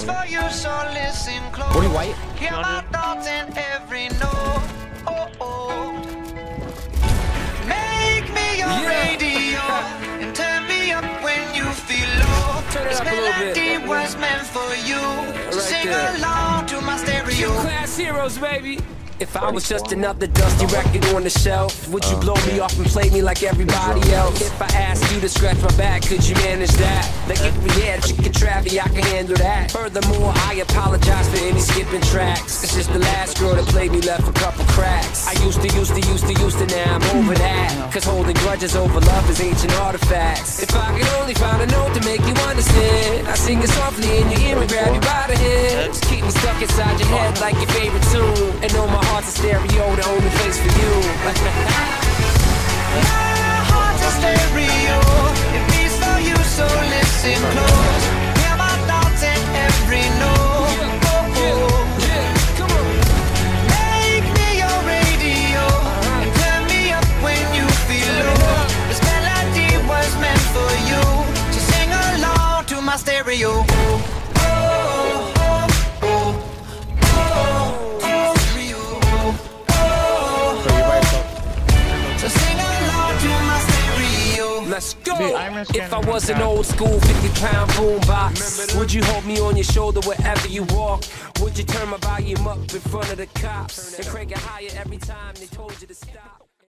on me. for you, so listen close. 40 white. Hear my thoughts in every note. Oh, oh. Make me your Yeah. radio and turn me up when you feel low. Turn it this up a little bit. was meant for you. So sing there. along to my stereo. Class heroes, baby. If I was just another dusty record on the shelf, would you blow me off and play me like everybody else? If I asked you to scratch my back, could you manage that? Like if we had chicken Travie, I can handle that. Furthermore, I apologize for any skipping tracks. It's just the last girl that played me left a couple cracks. I used to, used to, used to, used to, now I'm over that. Cause holding grudges over love is ancient artifacts. If I could only find a note to make you understand, I sing it softly in your ear and grab you by the head. Stuck inside your head like your favorite tune. And know my heart's a stereo, the only place for you. My heart's a stereo. It beats for you, so listen close. Hear my thoughts in every note. Oh, oh. Make me your radio turn me up when you feel low. This melody was meant for you, so sing along to my stereo. Let's go. Dude, I'm just if I was an old school 50 pound boombox, would you hold me on your shoulder wherever you walk? Would you turn my volume up in front of the cops and crank it higher every time they told you to stop?